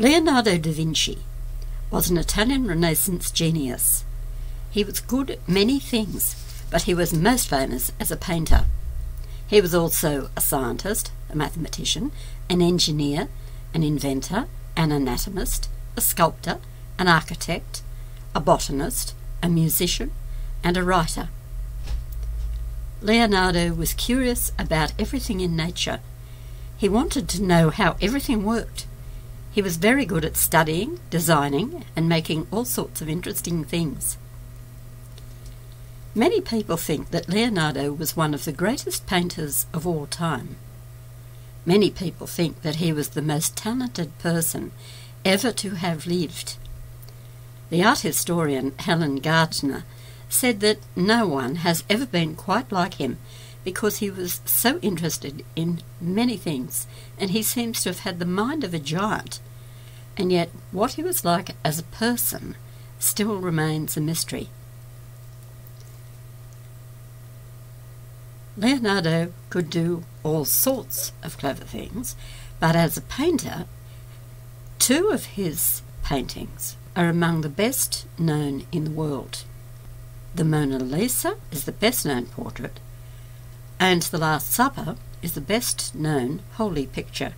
Leonardo da Vinci was an Italian Renaissance genius. He was good at many things, but he was most famous as a painter. He was also a scientist, a mathematician, an engineer, an inventor, an anatomist, a sculptor, an architect, a botanist, a musician, and a writer. Leonardo was curious about everything in nature. He wanted to know how everything worked. He was very good at studying, designing, and making all sorts of interesting things. Many people think that Leonardo was one of the greatest painters of all time. Many people think that he was the most talented person ever to have lived. The art historian Helen Gardner said that no one has ever been quite like him because he was so interested in many things and he seems to have had the mind of a giant. And yet, what he was like as a person still remains a mystery. Leonardo could do all sorts of clever things, but as a painter, two of his paintings are among the best known in the world. The Mona Lisa is the best known portrait, and The Last Supper is the best known holy picture.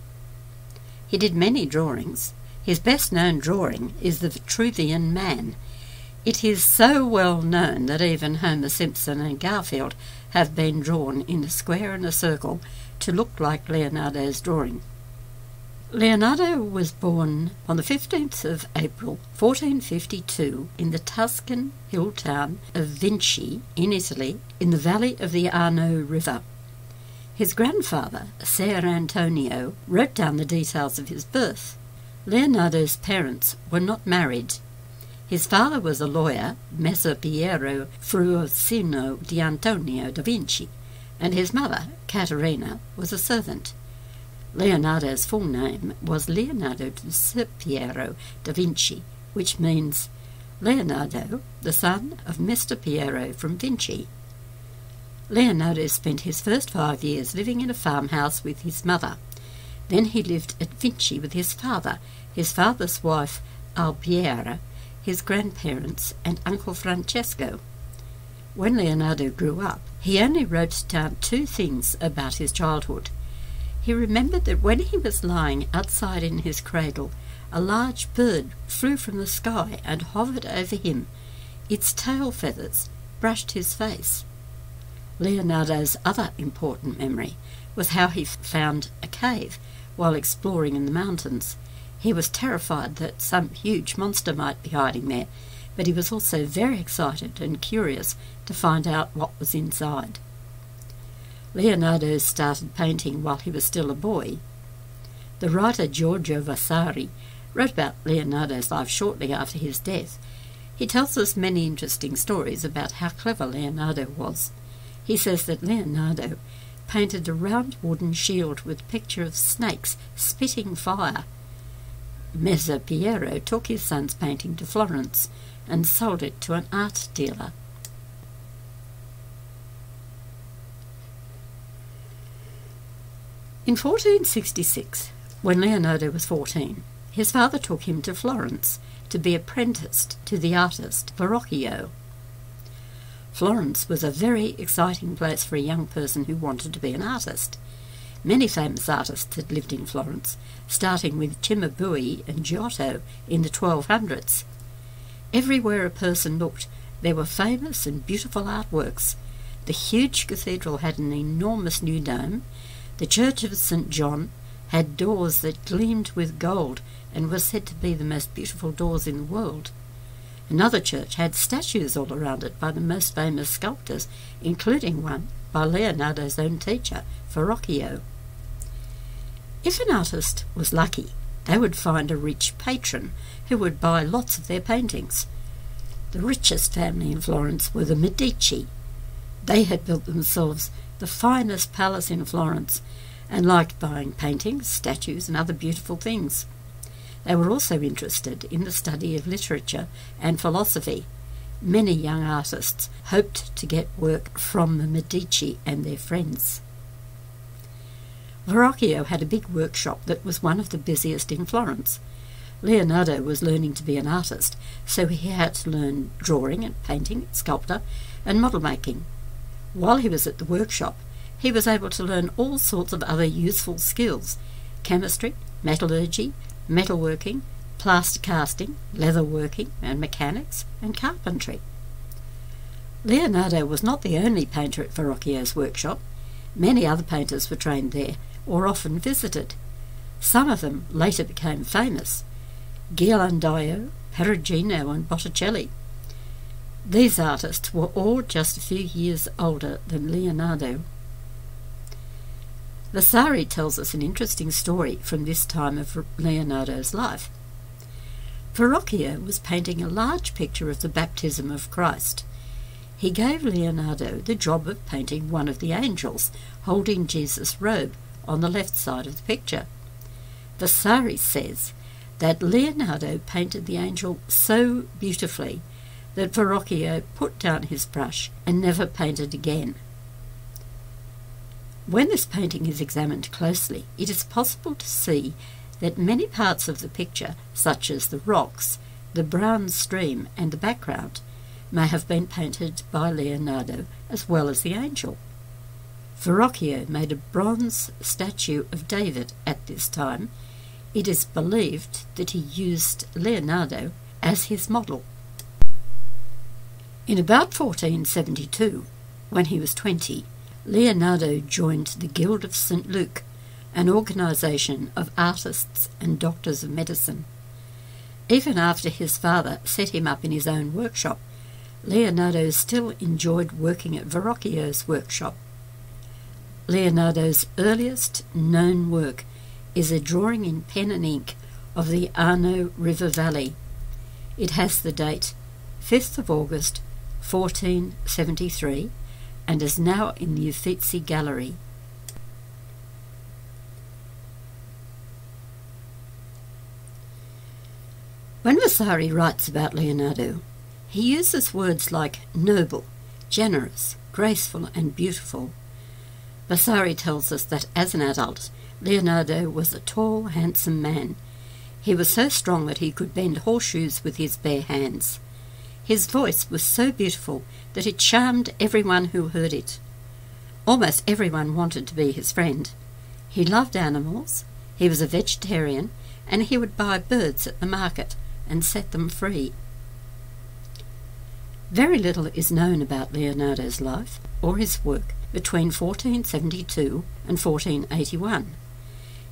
He did many drawings. His best known drawing is The Vitruvian Man. It is so well known that even Homer Simpson and Garfield have been drawn in a square and a circle to look like Leonardo's drawing. Leonardo was born on the 15th of April 1452 in the Tuscan hill town of Vinci in Italy in the valley of the Arno River. His grandfather, Ser Antonio, wrote down the details of his birth. Leonardo's parents were not married. His father was a lawyer, Messer Piero Fruosino di Antonio da Vinci, and his mother, Caterina, was a servant. Leonardo's full name was Leonardo di Piero da Vinci, which means Leonardo, the son of Mr. Piero from Vinci. Leonardo spent his first five years living in a farmhouse with his mother. Then he lived at Vinci with his father, his father's wife, Albiera, his grandparents, and Uncle Francesco. When Leonardo grew up, he only wrote down two things about his childhood. He remembered that when he was lying outside in his cradle, a large bird flew from the sky and hovered over him. Its tail feathers brushed his face. Leonardo's other important memory was how he found a cave while exploring in the mountains. He was terrified that some huge monster might be hiding there, but he was also very excited and curious to find out what was inside. Leonardo started painting while he was still a boy. The writer Giorgio Vasari wrote about Leonardo's life shortly after his death. He tells us many interesting stories about how clever Leonardo was. He says that Leonardo painted a round wooden shield with a picture of snakes spitting fire. Messer Piero took his son's painting to Florence and sold it to an art dealer. In 1466, when Leonardo was 14, his father took him to Florence to be apprenticed to the artist Verrocchio. Florence was a very exciting place for a young person who wanted to be an artist. Many famous artists had lived in Florence, starting with Cimabue and Giotto in the 1200s. Everywhere a person looked, there were famous and beautiful artworks. The huge cathedral had an enormous new dome, the Church of St. John had doors that gleamed with gold and were said to be the most beautiful doors in the world. Another church had statues all around it by the most famous sculptors, including one by Leonardo's own teacher, Verrocchio. If an artist was lucky, they would find a rich patron who would buy lots of their paintings. The richest family in Florence were the Medici. They had built themselves the finest palace in Florence, and liked buying paintings, statues, and other beautiful things. They were also interested in the study of literature and philosophy. Many young artists hoped to get work from the Medici and their friends. Verrocchio had a big workshop that was one of the busiest in Florence. Leonardo was learning to be an artist, so he had to learn drawing and painting, sculptor, and model making. While he was at the workshop, he was able to learn all sorts of other useful skills chemistry, metallurgy, metalworking, plaster casting, leather working, and mechanics, and carpentry. Leonardo was not the only painter at Verrocchio's workshop. Many other painters were trained there or often visited. Some of them later became famous, Ghirlandaio, Perugino, and Botticelli. These artists were all just a few years older than Leonardo. Vasari tells us an interesting story from this time of Leonardo's life. Verrocchio was painting a large picture of the baptism of Christ. He gave Leonardo the job of painting one of the angels holding Jesus' robe on the left side of the picture. Vasari says that Leonardo painted the angel so beautifully that Verrocchio put down his brush and never painted again. When this painting is examined closely, it is possible to see that many parts of the picture, such as the rocks, the brown stream, and the background, may have been painted by Leonardo as well as the angel. Verrocchio made a bronze statue of David at this time it is believed that he used Leonardo as his model. In about 1472, when he was 20, Leonardo joined the Guild of St. Luke, an organisation of artists and doctors of medicine. Even after his father set him up in his own workshop, Leonardo still enjoyed working at Verrocchio's workshop. Leonardo's earliest known work is a drawing in pen and ink of the Arno River Valley. It has the date 5th of August 1473 and is now in the Uffizi Gallery. When Vasari writes about Leonardo, he uses words like noble, generous, graceful, and beautiful. Vasari tells us that as an adult, Leonardo was a tall, handsome man. He was so strong that he could bend horseshoes with his bare hands. His voice was so beautiful that it charmed everyone who heard it. Almost everyone wanted to be his friend. He loved animals, he was a vegetarian, and he would buy birds at the market and set them free. Very little is known about Leonardo's life or his work between 1472 and 1481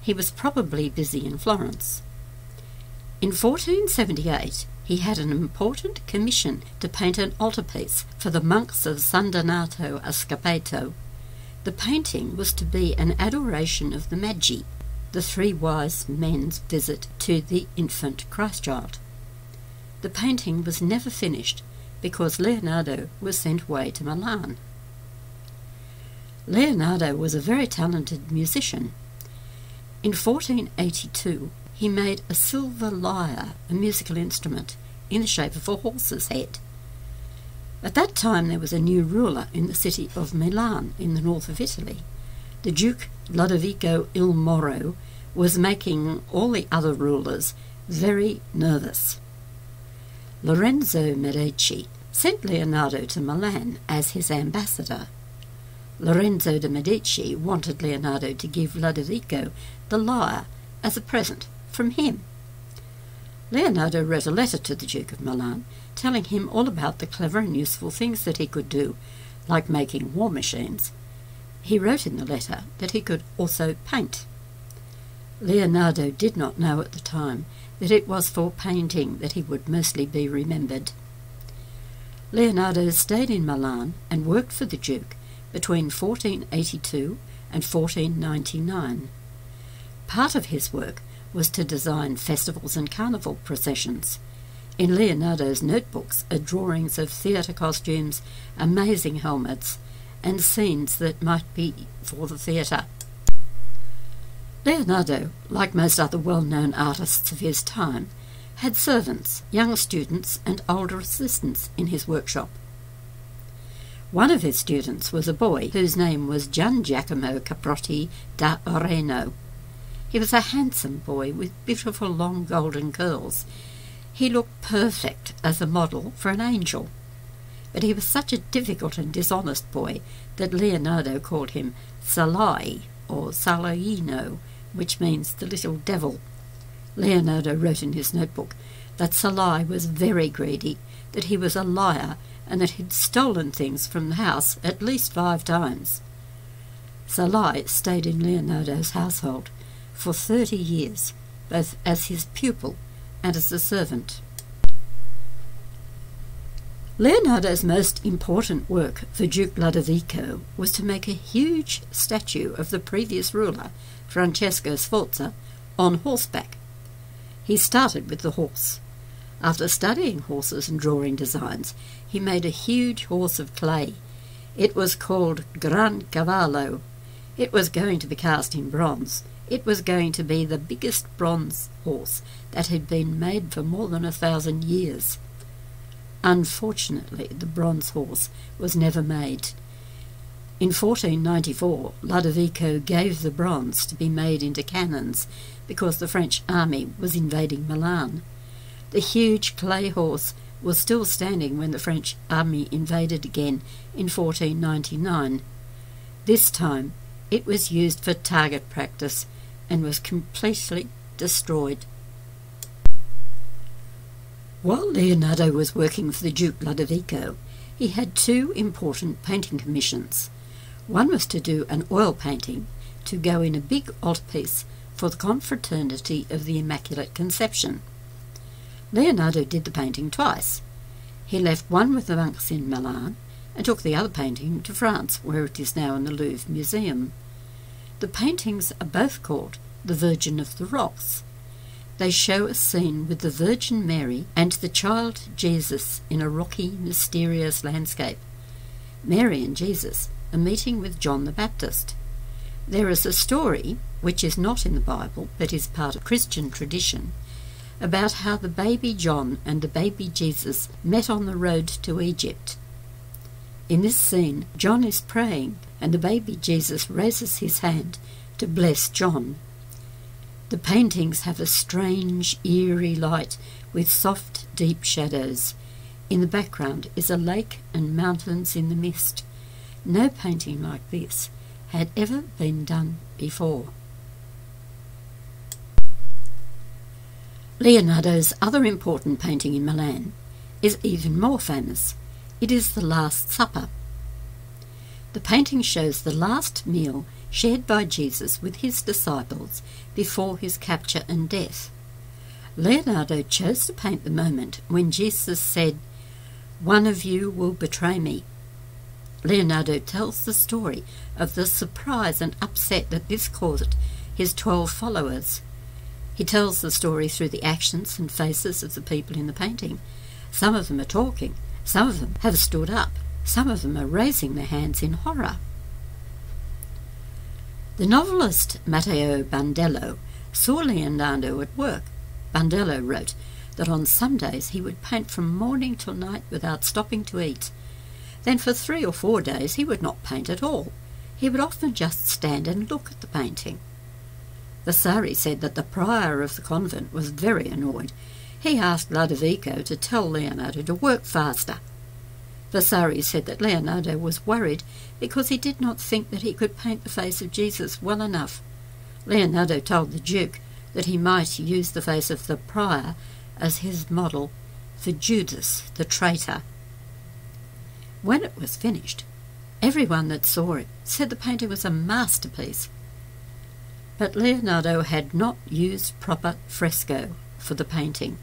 he was probably busy in Florence. In 1478, he had an important commission to paint an altarpiece for the monks of San Donato a Scopeto. The painting was to be an adoration of the Magi, the three wise men's visit to the infant Christ child. The painting was never finished because Leonardo was sent away to Milan. Leonardo was a very talented musician in 1482, he made a silver lyre, a musical instrument, in the shape of a horse's head. At that time, there was a new ruler in the city of Milan in the north of Italy. The Duke Lodovico il Moro was making all the other rulers very nervous. Lorenzo Medici sent Leonardo to Milan as his ambassador. Lorenzo de' Medici wanted Leonardo to give Lodovico the lyre as a present from him. Leonardo wrote a letter to the Duke of Milan telling him all about the clever and useful things that he could do, like making war machines. He wrote in the letter that he could also paint. Leonardo did not know at the time that it was for painting that he would mostly be remembered. Leonardo stayed in Milan and worked for the Duke between 1482 and 1499. Part of his work was to design festivals and carnival processions. In Leonardo's notebooks are drawings of theatre costumes, amazing helmets, and scenes that might be for the theatre. Leonardo, like most other well known artists of his time, had servants, young students, and older assistants in his workshop. One of his students was a boy whose name was Gian Giacomo Caprotti da Oreno. He was a handsome boy with beautiful long golden curls. He looked perfect as a model for an angel. But he was such a difficult and dishonest boy that Leonardo called him Salai or Salaino, which means the little devil. Leonardo wrote in his notebook that Salai was very greedy, that he was a liar, and that he'd stolen things from the house at least five times. Salai stayed in Leonardo's household for thirty years, both as his pupil and as a servant. Leonardo's most important work for Duke Ludovico was to make a huge statue of the previous ruler, Francesco Sforza, on horseback. He started with the horse. After studying horses and drawing designs, he made a huge horse of clay. It was called Gran Cavallo. It was going to be cast in bronze. It was going to be the biggest bronze horse that had been made for more than a thousand years. Unfortunately, the bronze horse was never made. In 1494, Ludovico gave the bronze to be made into cannons because the French army was invading Milan. The huge clay horse was still standing when the French army invaded again in 1499. This time, it was used for target practice and was completely destroyed. While Leonardo was working for the Duke Ludovico, he had two important painting commissions. One was to do an oil painting to go in a big altarpiece for the Confraternity of the Immaculate Conception. Leonardo did the painting twice. He left one with the monks in Milan and took the other painting to France, where it is now in the Louvre Museum. The paintings are both called The Virgin of the Rocks they show a scene with the Virgin Mary and the child Jesus in a rocky, mysterious landscape. Mary and Jesus are meeting with John the Baptist. There is a story, which is not in the Bible but is part of Christian tradition, about how the baby John and the baby Jesus met on the road to Egypt. In this scene, John is praying, and the baby Jesus raises his hand to bless John the paintings have a strange, eerie light with soft, deep shadows. In the background is a lake and mountains in the mist. No painting like this had ever been done before. Leonardo's other important painting in Milan is even more famous. It is The Last Supper. The painting shows the last meal shared by Jesus with his disciples before his capture and death. Leonardo chose to paint the moment when Jesus said, One of you will betray me. Leonardo tells the story of the surprise and upset that this caused his twelve followers. He tells the story through the actions and faces of the people in the painting. Some of them are talking, some of them have stood up, some of them are raising their hands in horror. The novelist Matteo Bandello saw Leonardo at work. Bandello wrote that on some days he would paint from morning till night without stopping to eat. Then for three or four days he would not paint at all. He would often just stand and look at the painting. Vasari said that the prior of the convent was very annoyed. He asked Ludovico to tell Leonardo to work faster. Vasari said that Leonardo was worried because he did not think that he could paint the face of Jesus well enough. Leonardo told the Duke that he might use the face of the prior as his model for Judas the traitor. When it was finished, everyone that saw it said the painting was a masterpiece. But Leonardo had not used proper fresco for the painting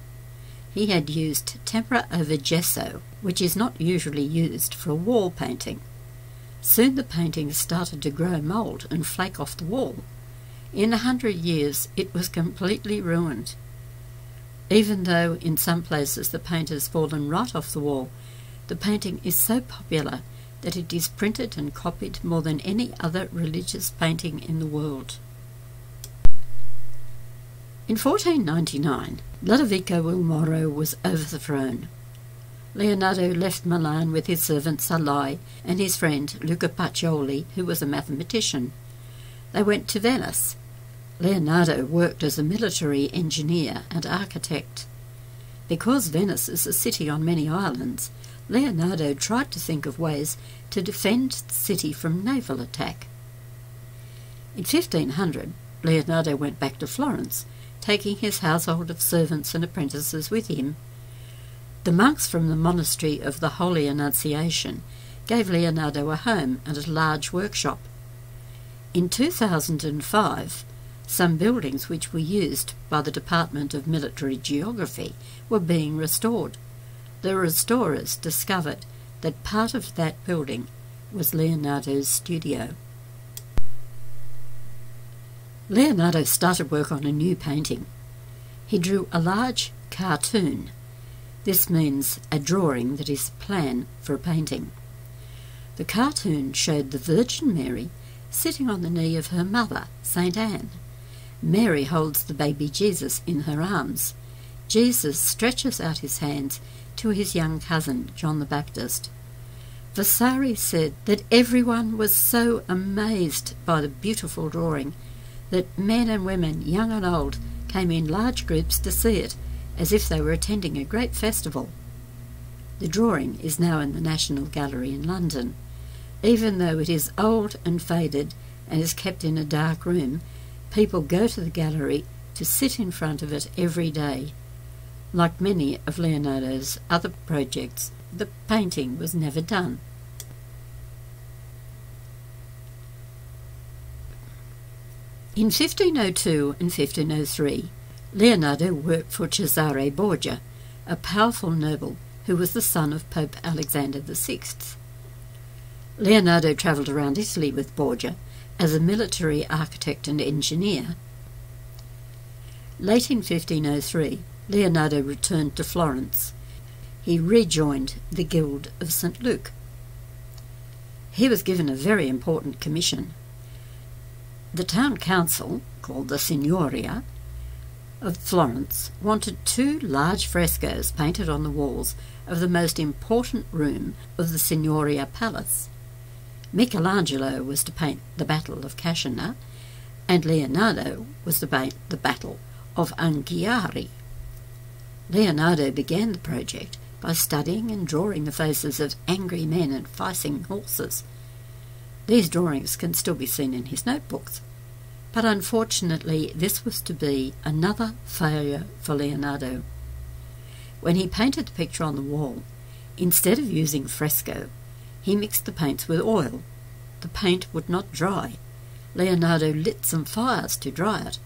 he had used tempera over gesso, which is not usually used for a wall painting. Soon the painting started to grow mould and flake off the wall. In a hundred years it was completely ruined. Even though in some places the paint has fallen right off the wall, the painting is so popular that it is printed and copied more than any other religious painting in the world. In 1499, Ludovico il Moro was overthrown. Leonardo left Milan with his servant Salai and his friend Luca Pacioli, who was a mathematician. They went to Venice. Leonardo worked as a military engineer and architect. Because Venice is a city on many islands, Leonardo tried to think of ways to defend the city from naval attack. In 1500, Leonardo went back to Florence, taking his household of servants and apprentices with him. The monks from the monastery of the Holy Annunciation gave Leonardo a home and a large workshop. In 2005, some buildings which were used by the Department of Military Geography were being restored. The restorers discovered that part of that building was Leonardo's studio. Leonardo started work on a new painting. He drew a large cartoon. This means a drawing that is a plan for a painting. The cartoon showed the Virgin Mary sitting on the knee of her mother, St. Anne. Mary holds the baby Jesus in her arms. Jesus stretches out his hands to his young cousin, John the Baptist. Vasari said that everyone was so amazed by the beautiful drawing that men and women, young and old, came in large groups to see it, as if they were attending a great festival. The drawing is now in the National Gallery in London. Even though it is old and faded and is kept in a dark room, people go to the gallery to sit in front of it every day. Like many of Leonardo's other projects, the painting was never done. In 1502 and 1503, Leonardo worked for Cesare Borgia, a powerful noble who was the son of Pope Alexander VI. Leonardo travelled around Italy with Borgia as a military architect and engineer. Late in 1503, Leonardo returned to Florence. He rejoined the Guild of St. Luke. He was given a very important commission. The town council, called the Signoria of Florence, wanted two large frescoes painted on the walls of the most important room of the Signoria Palace. Michelangelo was to paint the Battle of Cascina, and Leonardo was to paint the Battle of Anghiari. Leonardo began the project by studying and drawing the faces of angry men and fighting horses. These drawings can still be seen in his notebooks. But unfortunately, this was to be another failure for Leonardo. When he painted the picture on the wall, instead of using fresco, he mixed the paints with oil. The paint would not dry. Leonardo lit some fires to dry it,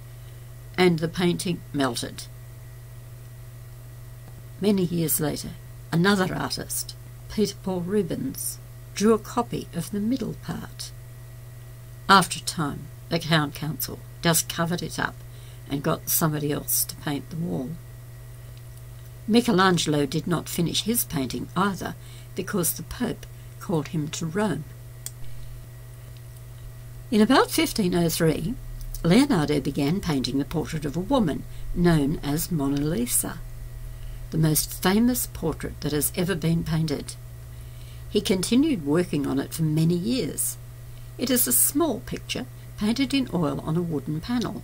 and the painting melted. Many years later, another artist, Peter Paul Rubens, drew a copy of the middle part. After a time, the Town Council just covered it up and got somebody else to paint the wall. Michelangelo did not finish his painting either because the Pope called him to Rome. In about 1503, Leonardo began painting the portrait of a woman known as Mona Lisa, the most famous portrait that has ever been painted. He continued working on it for many years. It is a small picture painted in oil on a wooden panel.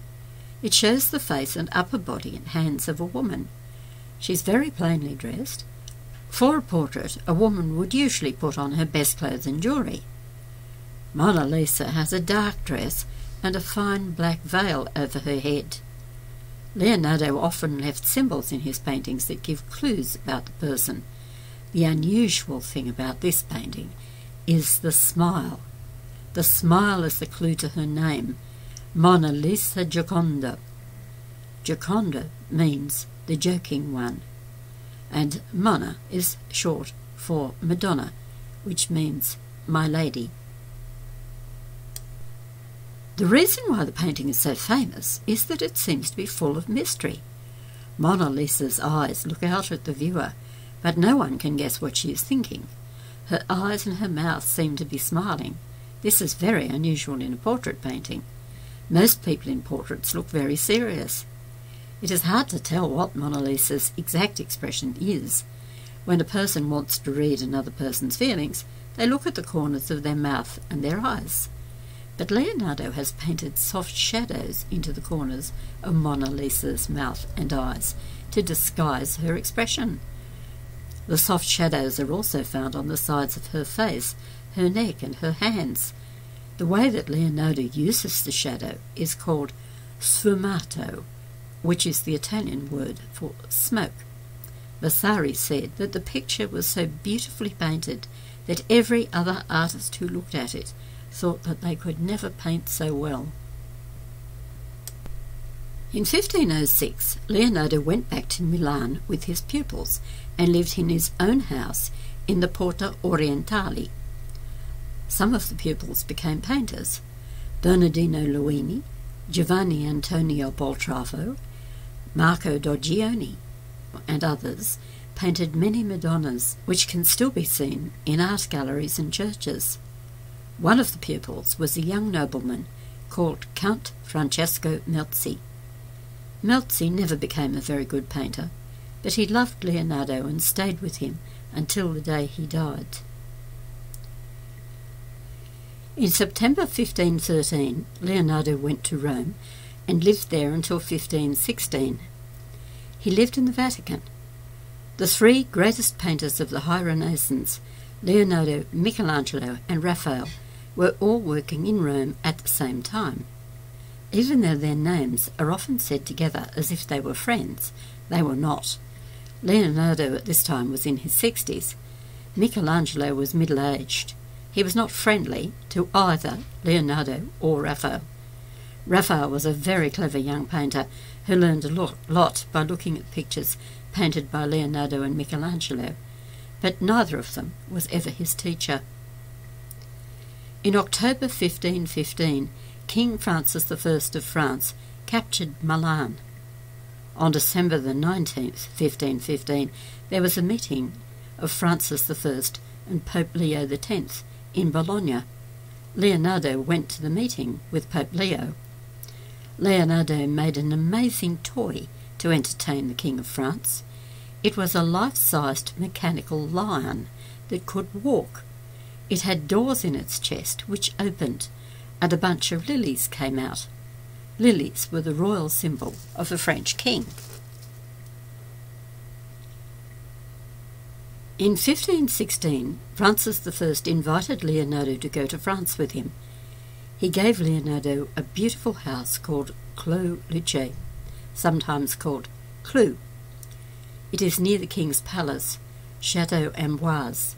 It shows the face and upper body and hands of a woman. She's very plainly dressed, for a portrait, a woman would usually put on her best clothes and jewellery. Mona Lisa has a dark dress and a fine black veil over her head. Leonardo often left symbols in his paintings that give clues about the person. The unusual thing about this painting is the smile. The smile is the clue to her name, Mona Lisa Gioconda. Gioconda means the joking one and Mona is short for Madonna, which means My Lady. The reason why the painting is so famous is that it seems to be full of mystery. Mona Lisa's eyes look out at the viewer, but no one can guess what she is thinking. Her eyes and her mouth seem to be smiling. This is very unusual in a portrait painting. Most people in portraits look very serious. It is hard to tell what Mona Lisa's exact expression is. When a person wants to read another person's feelings, they look at the corners of their mouth and their eyes. But Leonardo has painted soft shadows into the corners of Mona Lisa's mouth and eyes to disguise her expression. The soft shadows are also found on the sides of her face, her neck, and her hands. The way that Leonardo uses the shadow is called sfumato, which is the Italian word for smoke. Vasari said that the picture was so beautifully painted that every other artist who looked at it thought that they could never paint so well. In 1506, Leonardo went back to Milan with his pupils and lived in his own house in the Porta Orientale. Some of the pupils became painters Bernardino Luini, Giovanni Antonio Boltraffio, Marco d'Oggiono, and others painted many Madonnas which can still be seen in art galleries and churches. One of the pupils was a young nobleman called Count Francesco Melzi. Melzi never became a very good painter, but he loved Leonardo and stayed with him until the day he died. In September 1513, Leonardo went to Rome and lived there until 1516. He lived in the Vatican. The three greatest painters of the High Renaissance, Leonardo, Michelangelo, and Raphael, were all working in Rome at the same time. Even though their names are often said together as if they were friends, they were not. Leonardo at this time was in his sixties. Michelangelo was middle aged. He was not friendly to either Leonardo or Raphael. Raphael was a very clever young painter who learned a lot, lot by looking at pictures painted by Leonardo and Michelangelo, but neither of them was ever his teacher. In October 1515, King Francis I of France captured Milan. On December the 19th, 1515, there was a meeting of Francis I and Pope Leo X in Bologna. Leonardo went to the meeting with Pope Leo. Leonardo made an amazing toy to entertain the King of France. It was a life sized mechanical lion that could walk. It had doors in its chest which opened, and a bunch of lilies came out. Lilies were the royal symbol of the French king. In 1516, Francis I invited Leonardo to go to France with him. He gave Leonardo a beautiful house called Clos Luce, sometimes called Clou. It is near the king's palace, Chateau Amboise.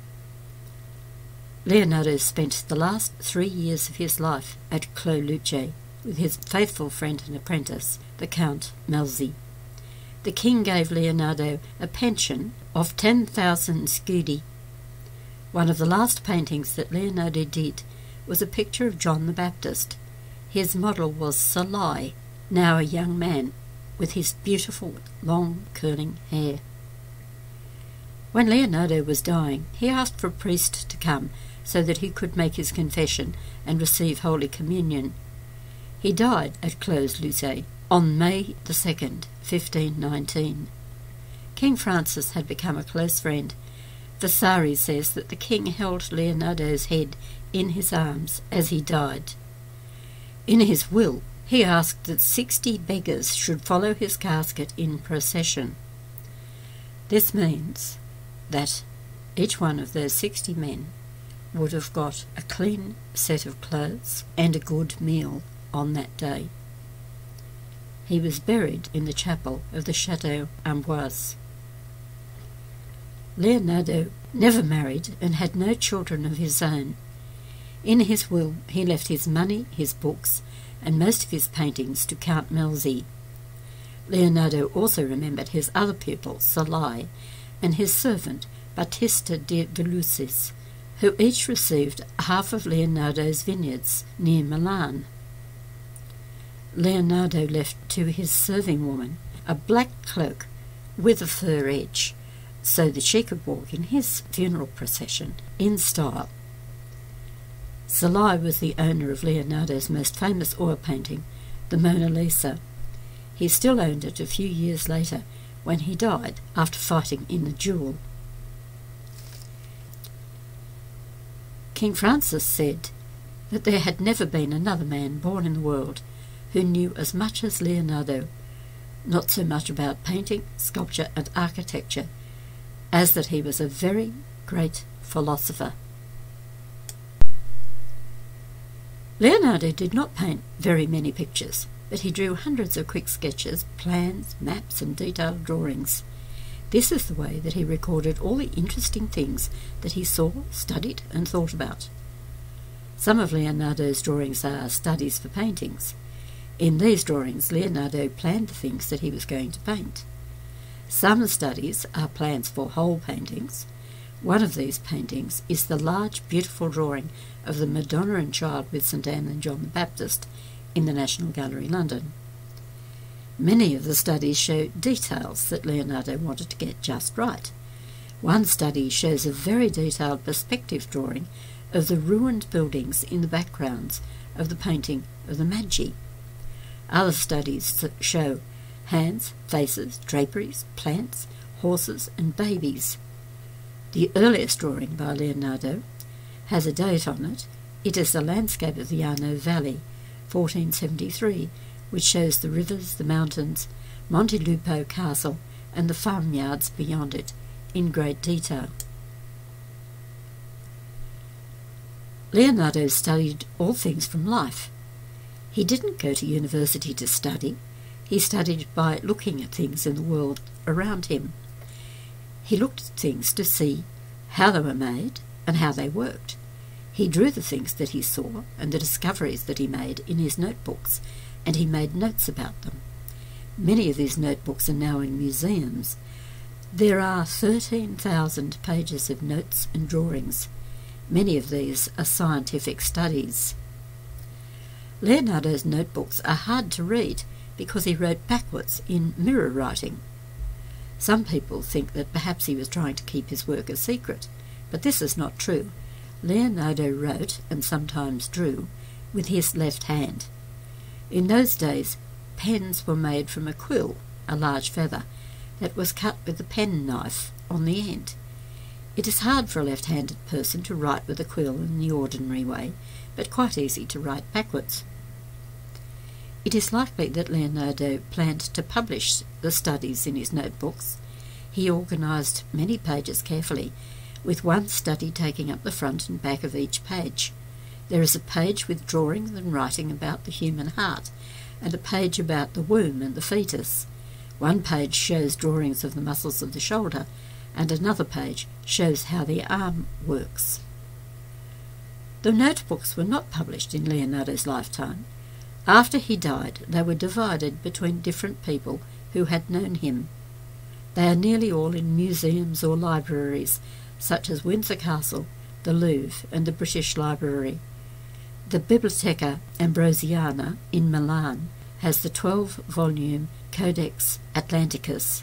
Leonardo spent the last three years of his life at Clos Luce with his faithful friend and apprentice, the Count Melzi the king gave Leonardo a pension of 10,000 scudi. One of the last paintings that Leonardo did was a picture of John the Baptist. His model was Salai, now a young man, with his beautiful long curling hair. When Leonardo was dying, he asked for a priest to come so that he could make his confession and receive Holy Communion. He died at Clos Luce on May the 2nd, 1519. King Francis had become a close friend. Vasari says that the king held Leonardo's head in his arms as he died. In his will, he asked that sixty beggars should follow his casket in procession. This means that each one of those sixty men would have got a clean set of clothes and a good meal on that day. He was buried in the chapel of the Chateau Amboise. Leonardo never married and had no children of his own. In his will, he left his money, his books, and most of his paintings to Count Melzi. Leonardo also remembered his other pupil, Salai, and his servant, Battista de Velucis, who each received half of Leonardo's vineyards near Milan. Leonardo left to his serving woman a black cloak with a fur edge so that she could walk in his funeral procession in style. Salai was the owner of Leonardo's most famous oil painting, the Mona Lisa. He still owned it a few years later when he died after fighting in a duel. King Francis said, that there had never been another man born in the world who knew as much as Leonardo, not so much about painting, sculpture, and architecture, as that he was a very great philosopher. Leonardo did not paint very many pictures, but he drew hundreds of quick sketches, plans, maps, and detailed drawings. This is the way that he recorded all the interesting things that he saw, studied, and thought about. Some of Leonardo's drawings are studies for paintings. In these drawings, Leonardo planned the things that he was going to paint. Some studies are plans for whole paintings. One of these paintings is the large, beautiful drawing of the Madonna and Child with St Anne and John the Baptist in the National Gallery, London. Many of the studies show details that Leonardo wanted to get just right. One study shows a very detailed perspective drawing of the ruined buildings in the backgrounds of the painting of the Magi. Other studies show hands, faces, draperies, plants, horses, and babies. The earliest drawing by Leonardo has a date on it. It is the landscape of the Arno Valley, 1473, which shows the rivers, the mountains, Monte Lupo Castle, and the farmyards beyond it in great detail. Leonardo studied all things from life. He didn't go to university to study. He studied by looking at things in the world around him. He looked at things to see how they were made and how they worked. He drew the things that he saw and the discoveries that he made in his notebooks, and he made notes about them. Many of these notebooks are now in museums. There are 13,000 pages of notes and drawings. Many of these are scientific studies. Leonardo's notebooks are hard to read because he wrote backwards in mirror writing. Some people think that perhaps he was trying to keep his work a secret, but this is not true. Leonardo wrote, and sometimes drew, with his left hand. In those days, pens were made from a quill, a large feather, that was cut with a pen knife on the end. It is hard for a left-handed person to write with a quill in the ordinary way, but quite easy to write backwards. It is likely that Leonardo planned to publish the studies in his notebooks. He organised many pages carefully with one study taking up the front and back of each page. There is a page with drawings and writing about the human heart, and a page about the womb and the fetus. One page shows drawings of the muscles of the shoulder, and another page shows how the arm works. The notebooks were not published in Leonardo's lifetime. After he died, they were divided between different people who had known him. They are nearly all in museums or libraries, such as Windsor Castle, the Louvre, and the British Library. The Biblioteca Ambrosiana in Milan has the 12 volume Codex Atlanticus.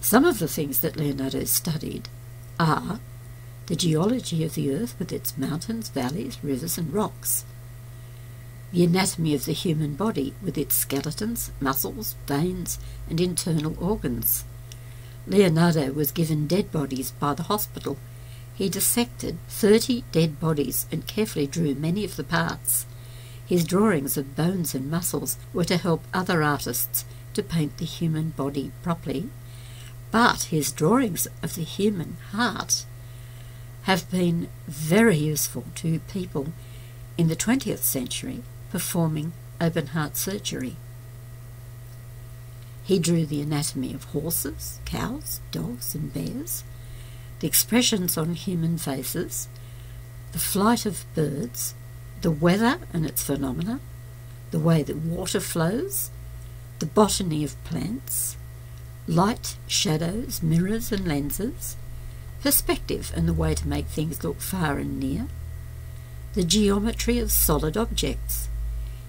Some of the things that Leonardo studied are the geology of the earth with its mountains, valleys, rivers, and rocks, the anatomy of the human body with its skeletons, muscles, veins, and internal organs, Leonardo was given dead bodies by the hospital. He dissected 30 dead bodies and carefully drew many of the parts. His drawings of bones and muscles were to help other artists to paint the human body properly. But his drawings of the human heart have been very useful to people in the 20th century performing open heart surgery. He drew the anatomy of horses, cows, dogs, and bears, the expressions on human faces, the flight of birds, the weather and its phenomena, the way that water flows, the botany of plants, light, shadows, mirrors and lenses, perspective and the way to make things look far and near, the geometry of solid objects.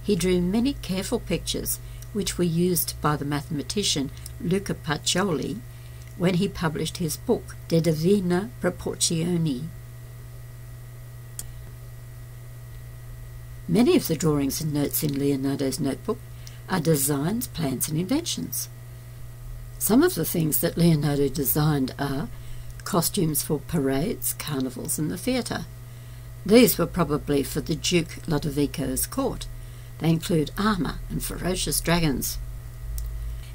He drew many careful pictures which were used by the mathematician Luca Pacioli when he published his book De Divina Proportione. Many of the drawings and notes in Leonardo's notebook are designs, plans, and inventions. Some of the things that Leonardo designed are costumes for parades, carnivals, and the theatre. These were probably for the Duke Lodovico's court. They include armour and ferocious dragons.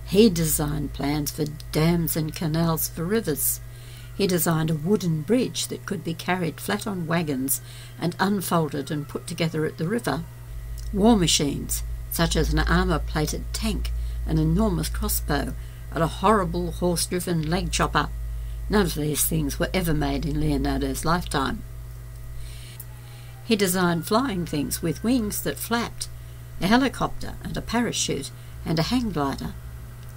He designed plans for dams and canals for rivers. He designed a wooden bridge that could be carried flat on wagons and unfolded and put together at the river. War machines, such as an armour plated tank, an enormous crossbow, and a horrible horse driven leg chopper. None of these things were ever made in Leonardo's lifetime. He designed flying things with wings that flapped, a helicopter and a parachute and a hang glider.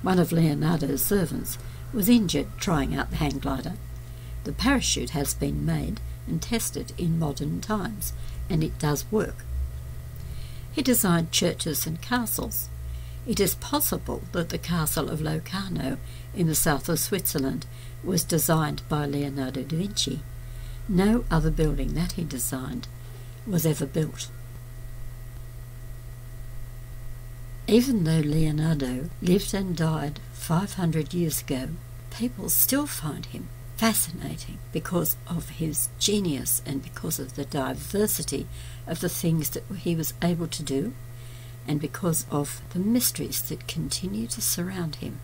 One of Leonardo's servants was injured trying out the hang glider. The parachute has been made and tested in modern times, and it does work. He designed churches and castles. It is possible that the castle of Locarno in the south of Switzerland was designed by Leonardo da Vinci. No other building that he designed was ever built. Even though Leonardo lived and died 500 years ago, people still find him fascinating because of his genius and because of the diversity of the things that he was able to do and because of the mysteries that continue to surround him.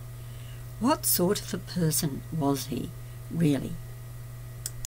What sort of a person was he, really?